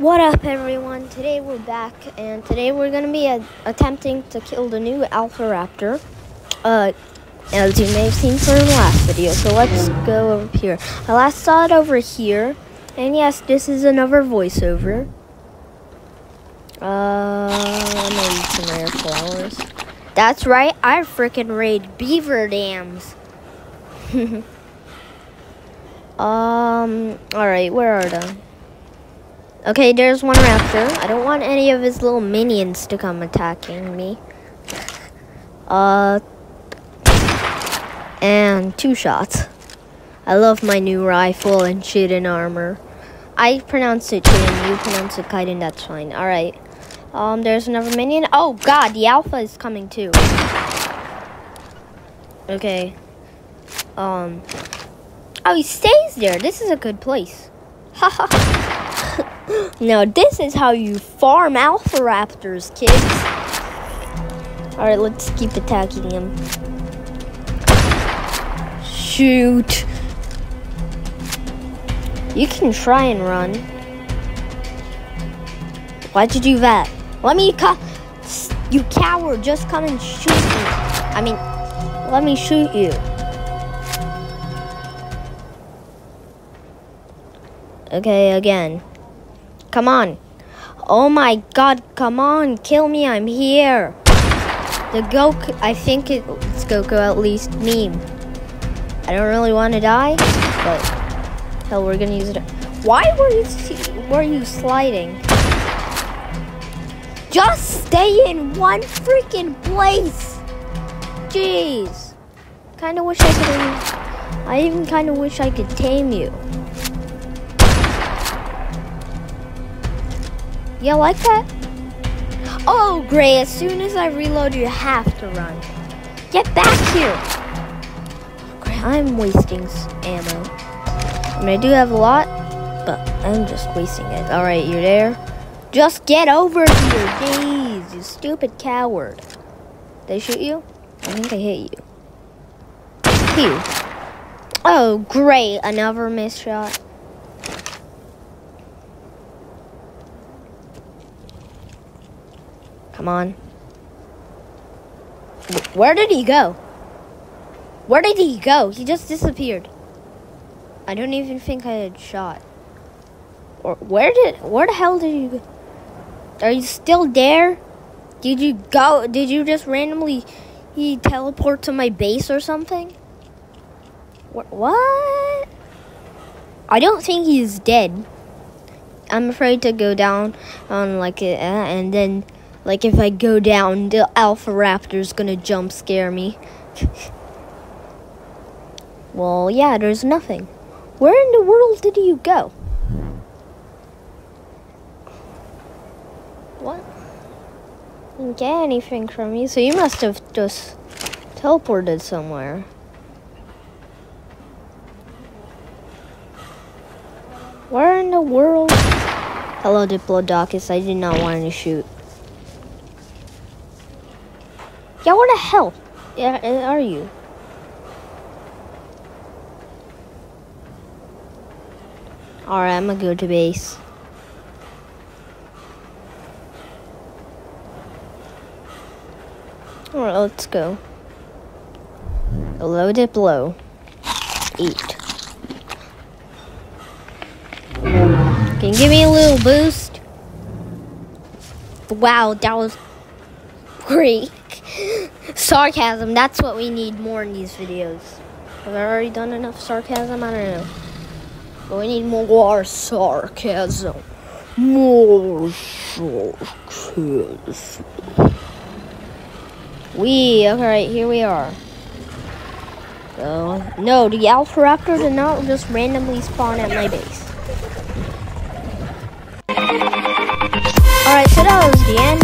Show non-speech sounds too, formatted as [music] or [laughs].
What up, everyone? Today we're back, and today we're gonna be uh, attempting to kill the new Alpha Raptor. Uh, as you may have seen from the last video. So let's go over here. I last saw it over here, and yes, this is another voiceover. Uh, some rare flowers. That's right, I freaking raid beaver dams. [laughs] um, alright, where are they? Okay, there's one raptor. I don't want any of his little minions to come attacking me. Uh, and two shots. I love my new rifle and and armor. I pronounce it Chiden, you pronounce it Kaiden, that's fine. Alright. Um, there's another minion. Oh god, the alpha is coming too. Okay. Um. Oh, he stays there. This is a good place. Haha. [gasps] now, this is how you farm alpha raptors, kids. Alright, let's keep attacking him. Shoot. You can try and run. Why'd you do that? Let me. You coward, just come and shoot me. I mean, let me shoot you. Okay, again. Come on. Oh my god, come on, kill me, I'm here. The Goku, I think it's Goku at least meme. I don't really want to die, but hell, we're gonna use it. Why were you, were you sliding? Just stay in one freaking place. Jeez. Kinda wish I could, I even kinda wish I could tame you. You like that? Oh, Gray, As soon as I reload, you have to run. Get back here. Great, I'm wasting ammo. I mean, I do have a lot, but I'm just wasting it. All right, you're there. Just get over here, jeez, you stupid coward. They shoot you? I think they hit you. Phew. Oh, great. Another missed shot. Come on. Where did he go? Where did he go? He just disappeared. I don't even think I had shot. Or where did where the hell did you go? Are you still there? Did you go did you just randomly he teleport to my base or something? What? I don't think he's dead. I'm afraid to go down on like uh, and then like if I go down, the Alpha Raptor's gonna jump scare me. [laughs] well, yeah, there's nothing. Where in the world did you go? What? Didn't get anything from you, so you must have just teleported somewhere. Where in the world? Hello, Diplodocus. I did not want to shoot. Yeah, where the hell Yeah, are you? Alright, I'm gonna go to base. Alright, let's go. Load it below. Eat. Can you give me a little boost? Wow, that was great. Sarcasm, that's what we need more in these videos. Have I already done enough sarcasm? I don't know. But we need more sarcasm. More sarcasm. We, alright, here we are. So, no, the Alpha Raptor did not just randomly spawn at my base. Alright, so that was the end.